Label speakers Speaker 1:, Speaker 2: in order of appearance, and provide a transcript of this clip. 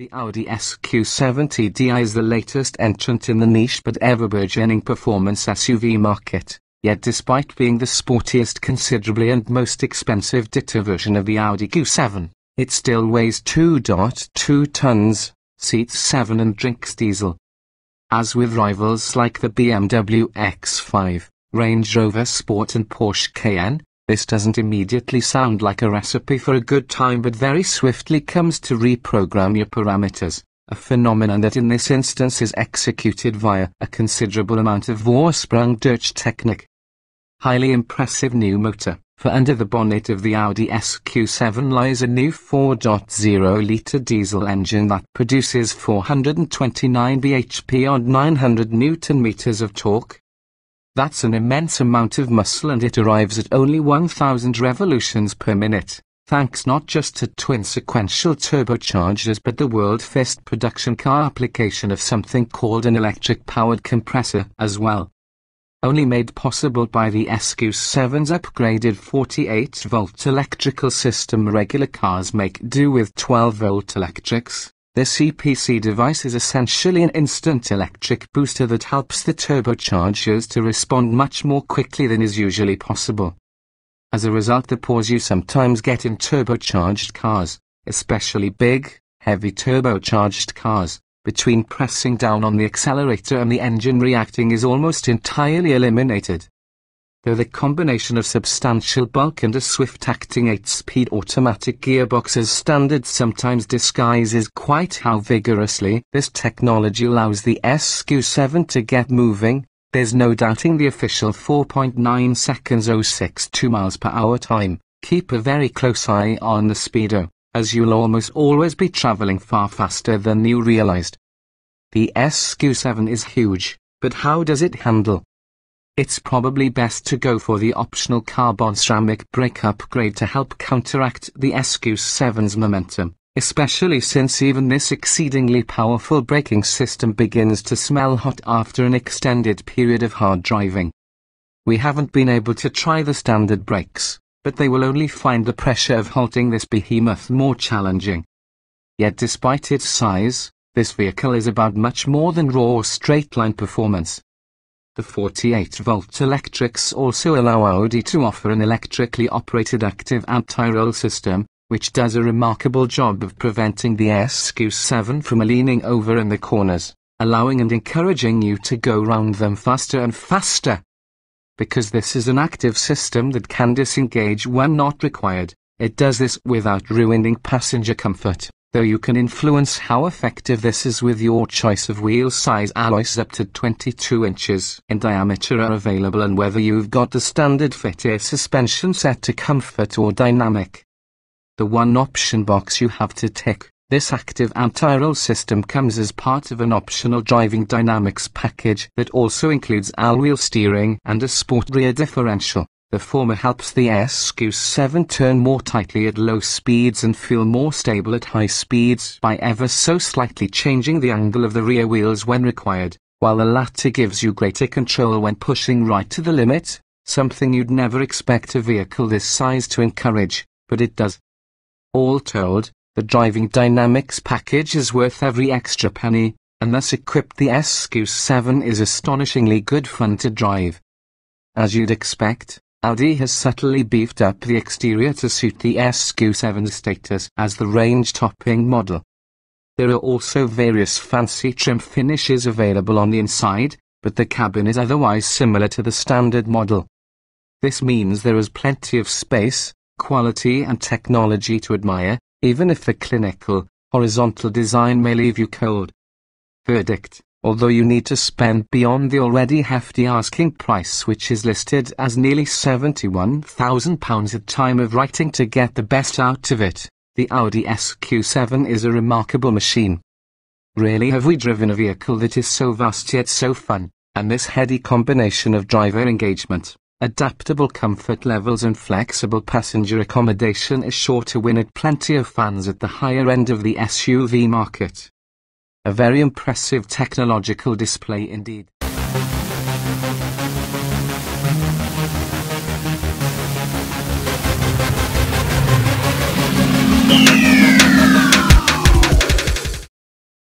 Speaker 1: The Audi SQ7 TDI is the latest entrant in the niche but ever-burgeoning performance SUV market, yet despite being the sportiest considerably and most expensive Ditto version of the Audi Q7, it still weighs 2.2 tons, seats 7 and drinks diesel. As with rivals like the BMW X5, Range Rover Sport and Porsche Cayenne, this doesn't immediately sound like a recipe for a good time but very swiftly comes to reprogram your parameters, a phenomenon that in this instance is executed via a considerable amount of Vorsprung durch Technik. Highly impressive new motor, for under the bonnet of the Audi SQ7 lies a new 4.0-litre diesel engine that produces 429 bhp on 900 newton meters of torque, that's an immense amount of muscle and it arrives at only 1000 revolutions per minute, thanks not just to twin sequential turbochargers but the world first production car application of something called an electric-powered compressor as well. Only made possible by the SQ7's upgraded 48-volt electrical system regular cars make do with 12-volt electrics, this EPC device is essentially an instant electric booster that helps the turbochargers to respond much more quickly than is usually possible. As a result the pause you sometimes get in turbocharged cars, especially big, heavy turbocharged cars, between pressing down on the accelerator and the engine reacting is almost entirely eliminated though the combination of substantial bulk and a swift-acting 8-speed automatic gearbox as standard sometimes disguises quite how vigorously this technology allows the SQ7 to get moving, there's no doubting the official 4.9 seconds 062 miles per hour time. Keep a very close eye on the speedo, as you'll almost always be traveling far faster than you realized. The SQ7 is huge, but how does it handle? It's probably best to go for the optional carbon ceramic brake upgrade to help counteract the SQ7's momentum, especially since even this exceedingly powerful braking system begins to smell hot after an extended period of hard driving. We haven't been able to try the standard brakes, but they will only find the pressure of halting this behemoth more challenging. Yet despite its size, this vehicle is about much more than raw straight-line performance. The 48-volt electrics also allow Audi to offer an electrically operated active anti-roll system, which does a remarkable job of preventing the SQ7 from leaning over in the corners, allowing and encouraging you to go round them faster and faster. Because this is an active system that can disengage when not required, it does this without ruining passenger comfort though you can influence how effective this is with your choice of wheel size alloys up to 22 inches in diameter are available and whether you've got the standard fit air suspension set to comfort or dynamic. The one option box you have to tick, this active anti-roll system comes as part of an optional driving dynamics package that also includes all-wheel steering and a sport rear differential. The former helps the SQ7 turn more tightly at low speeds and feel more stable at high speeds by ever so slightly changing the angle of the rear wheels when required, while the latter gives you greater control when pushing right to the limit, something you'd never expect a vehicle this size to encourage, but it does. All told, the driving dynamics package is worth every extra penny, and thus equipped the SQ7 is astonishingly good fun to drive. As you'd expect, Audi has subtly beefed up the exterior to suit the SQ7's status as the range-topping model. There are also various fancy trim finishes available on the inside, but the cabin is otherwise similar to the standard model. This means there is plenty of space, quality and technology to admire, even if the clinical, horizontal design may leave you cold. Verdict although you need to spend beyond the already hefty asking price which is listed as nearly £71,000 at time of writing to get the best out of it, the Audi SQ7 is a remarkable machine. Rarely have we driven a vehicle that is so vast yet so fun, and this heady combination of driver engagement, adaptable comfort levels and flexible passenger accommodation is sure to win it plenty of fans at the higher end of the SUV market. A very impressive technological display indeed.